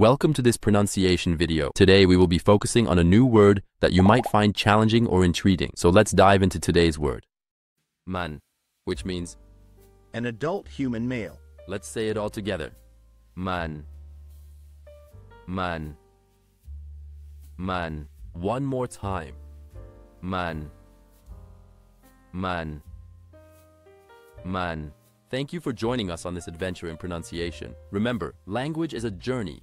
Welcome to this pronunciation video. Today we will be focusing on a new word that you might find challenging or intriguing. So let's dive into today's word. Man, which means, An adult human male. let's say it all together. Man. Man. Man. One more time. Man. Man. Man. Thank you for joining us on this adventure in pronunciation. Remember, language is a journey,